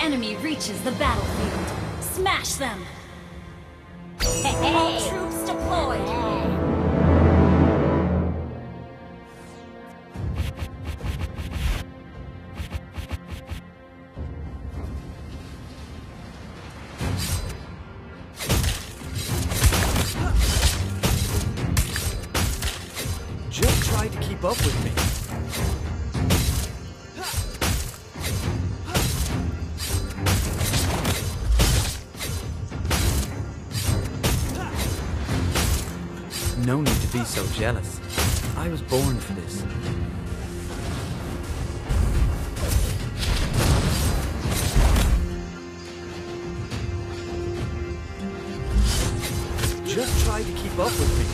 enemy reaches the battlefield. Smash them! No need to be so jealous. I was born for this. Just try to keep up with me.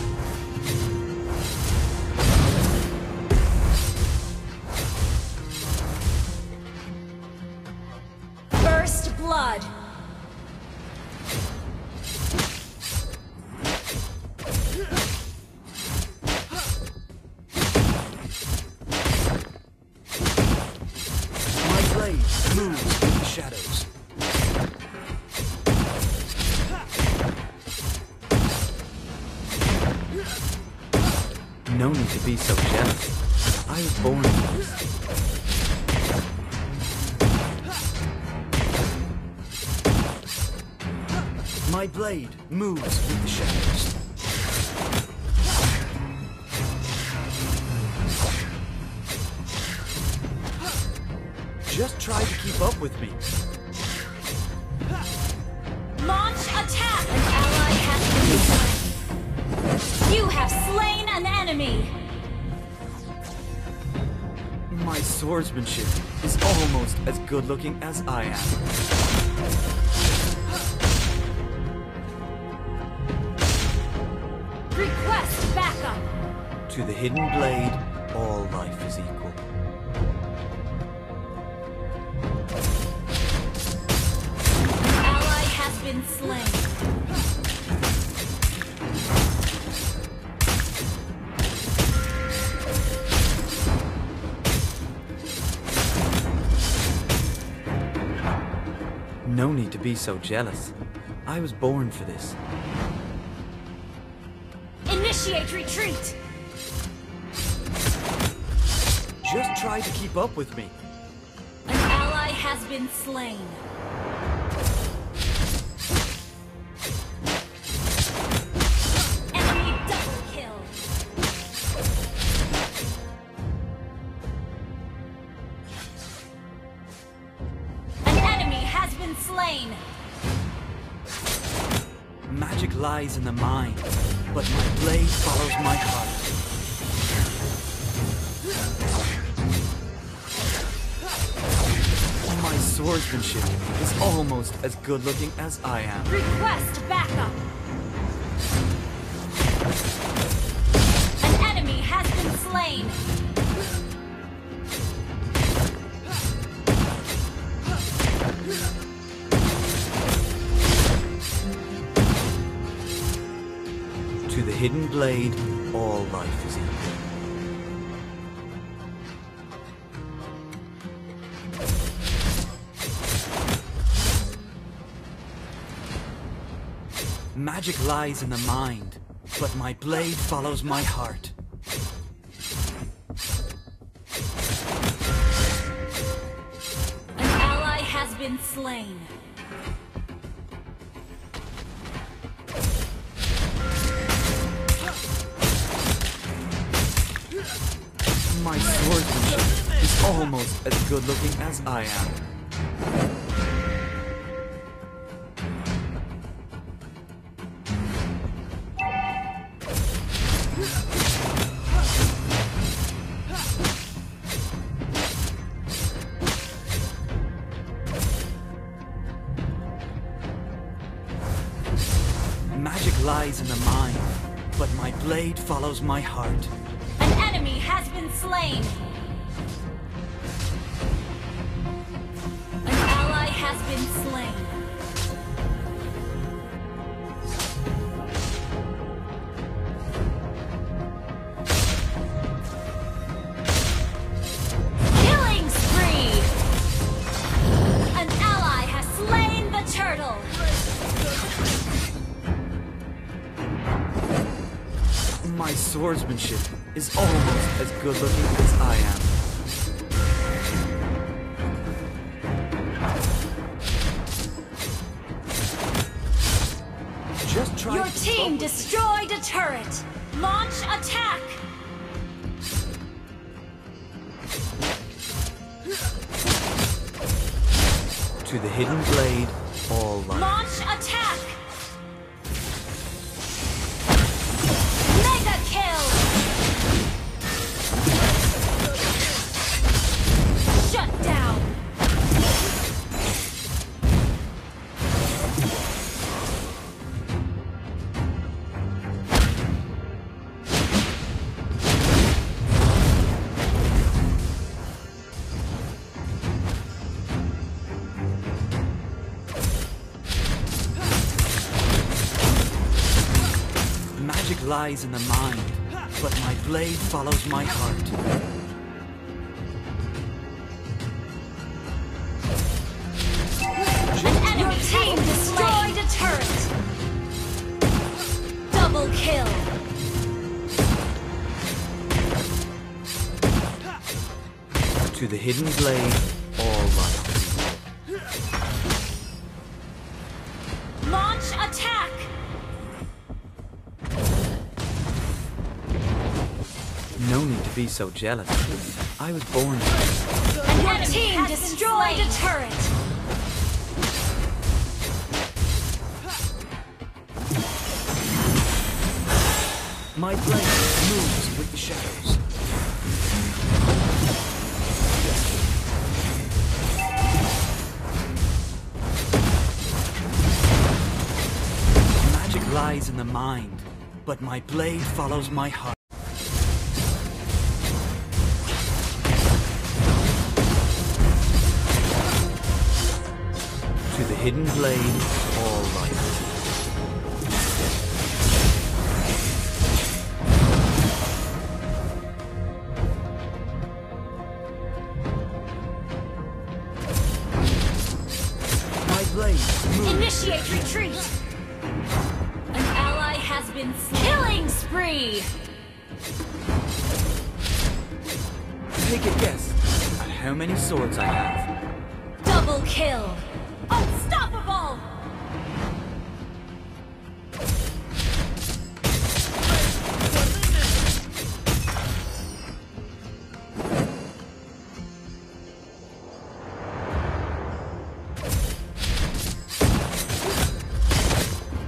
First blood! No need to be so jealous. I was born this. My blade moves with the shadows. Just try to keep up with me. Launch attack! An ally has been. You have slain enemy! My swordsmanship is almost as good looking as I am. Request backup! To the hidden blade, all life is equal. To be so jealous. I was born for this. Initiate retreat! Just try to keep up with me. An ally has been slain. Slain. Magic lies in the mind, but my blade follows my heart. My swordsmanship is almost as good looking as I am. Request backup. An enemy has been slain. Hidden blade, all life is equal. Magic lies in the mind, but my blade follows my heart. An ally has been slain. My swordsmanship is almost as good looking as I am. Magic lies in the mind, but my blade follows my heart. Has been slain. Swordsmanship is almost as good looking as I am. Just try Your to team up with me. destroyed a turret. Launch attack. To the hidden blade, all light. Launch attack. Magic lies in the mind, but my blade follows my heart. Double kill. To the hidden blade, all light. Launch attack. No need to be so jealous. I was born. An enemy team destroyed a turret. My blade moves with the shadows. Magic lies in the mind, but my blade follows my heart. To the hidden blade, been. Killing spree. Take a guess at how many swords I have. Double kill. Unstoppable.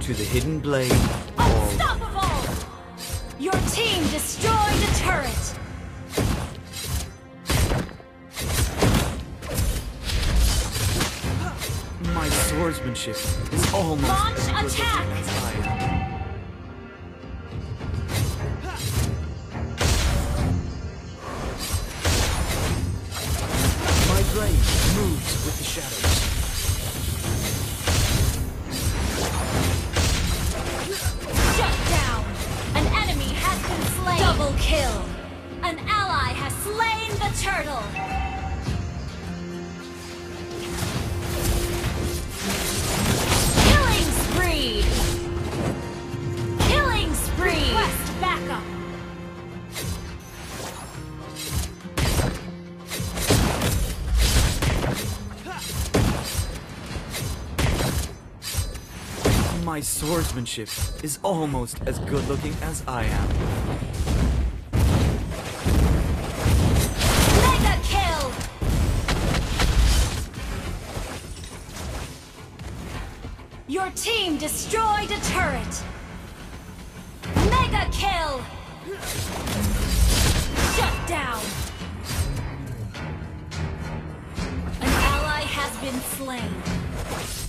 To the hidden blade, Unstoppable. Your team destroyed a turret. my swordsmanship is almost Launch as good looking attack! My swordsmanship is almost as good looking as I am. Mega kill. Your team destroyed a turret. Mega kill. Shut down. An ally has been slain.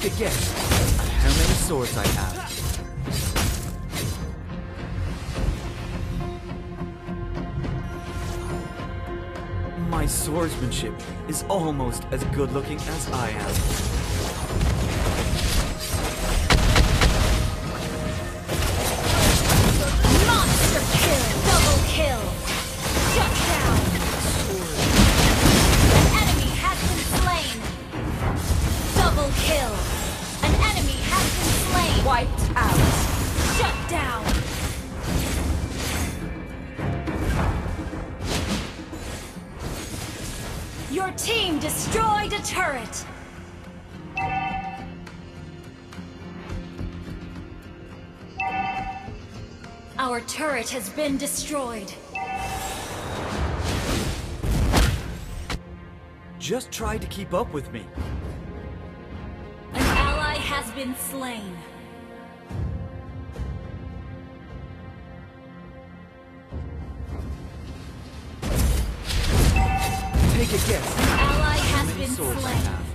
take a guess at how many swords I have. My swordsmanship is almost as good looking as I am. Monster kill! Your team destroyed a turret! Our turret has been destroyed. Just try to keep up with me. An ally has been slain. A guess. Ally has been slain.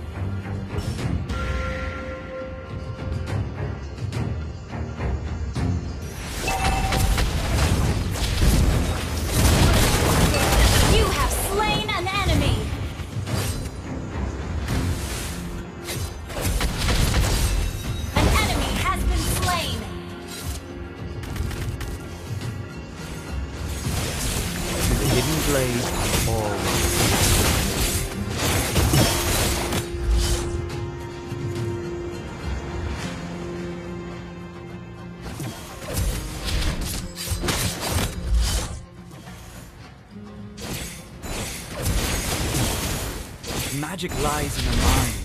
Magic lies in the mind,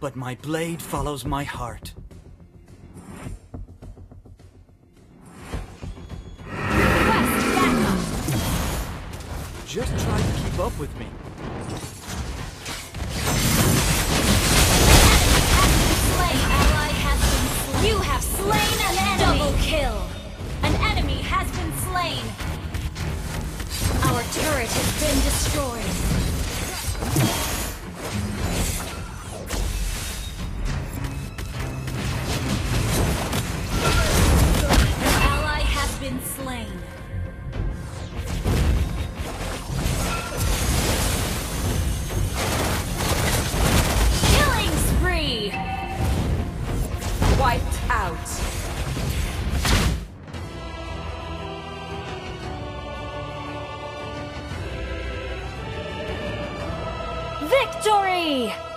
but my blade follows my heart. Just try to keep up with me. You have slain an enemy! Double kill! An enemy has been slain! Our turret has been destroyed. Victory!